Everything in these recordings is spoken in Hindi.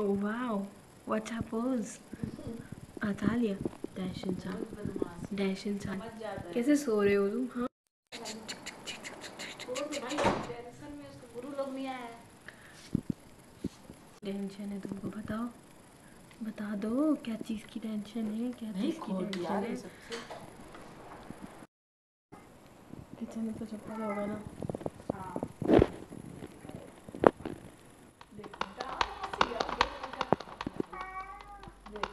Oh wow, what's up, pose? Atalia, dash इंसान, dash इंसान. कैसे सो रहे हो तुम? हाँ. टेंशन है तुमको बताओ. बता दो क्या चीज़ की टेंशन है क्या चीज़ की टेंशन है किचन में तो चप्पल होगा ना हाँ देख बेटा, हँसी आ गई। देख,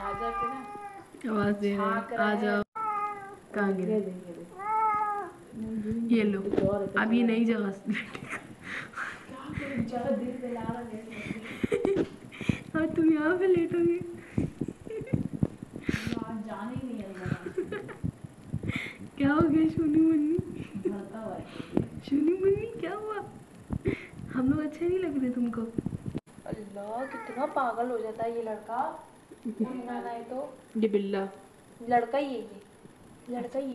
राजा के ना आवाज़ दे रहे आ जाओ। कहाँ गिरे? ये लो। अब ये नई जगह और। तुम यहाँ पे लेटोगे। क्या हो गया शूनी मुन्नी? हुआ मुन्नी क्या हुआ? हम लोग अच्छे नहीं लग रहे तुमको? अल्लाह कितना पागल हो जाता है ये लड़का। है तो ये बिल्ला। लड़का ही है ये। लड़का ही है।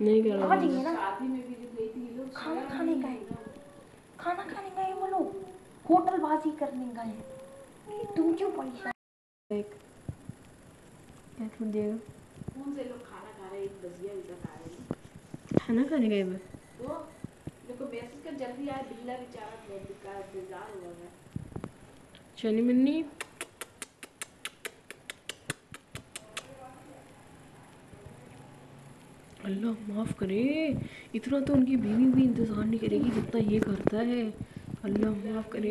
नहीं कर रहा लेंगे ना शादी में भी जब गई थी ये लोग खाना खाने नहीं का है। था। खाना खाने गए वो लोग। होटलबाजी करने गए कि तुम क्यों परेशान? एक क्या फ़ूड देगा कौन से लोग खाना खा रहे हैं? एक भजिया भी खा रहे हैं। खाना खाने गए बस। तो देखो मैसेज का जल्दी आया। बिल्ला बेचारा बहुत का इंतज़ार हुआ है। शनि मुन्नी। अल्लाह माफ़ करे। इतना तो उनकी बीवी भी इंतज़ार नहीं करेगी जितना ये करता है। अल्लाह माफ़ करे।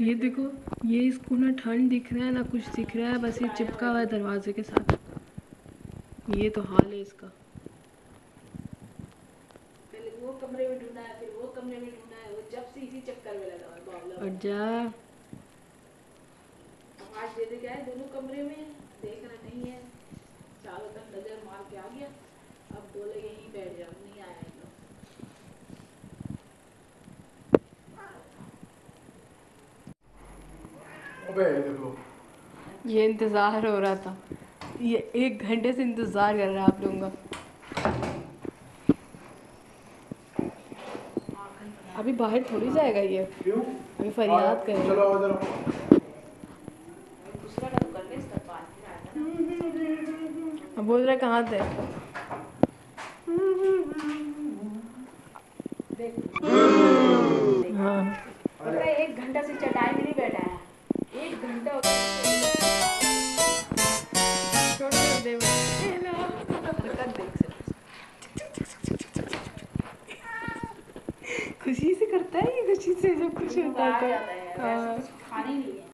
ये देखो ये इसको ना ठंड दिख रहा है ना कुछ दिख रहा है बस ये चिपका हुआ है दरवाजे के साथ। ये तो हाल है इसका। पहले वो कमरे में ढूंढा है फिर वो कमरे में ढूंढा है वो जब से इसी चक्कर में लगा और जा। आवाज़ दे दे गया है दोनों कमरे में देख रहा नहीं है। चारों तरफ़ नज़र मार के आ गया। अब बोले यहीं बैठ जाओ नहीं आया अबे देखो। ये इंतज़ार हो रहा था। ये एक घंटे से इंतज़ार कर रहा है आप लोगों का। अभी बाहर थोड़ी जाएगा ये। अभी फरियाद करेगा चलो आओ जरा दूसरा का तो कर ले इसका पान फिर आएगा ना अब बोल रहा कहाँ थे हाँ। एक घंटा से चटाई में नहीं बैठा है। एक घंटा हो खुशी से करता है ये खुशी से जब कुछ होता है। है। खाने नहीं है।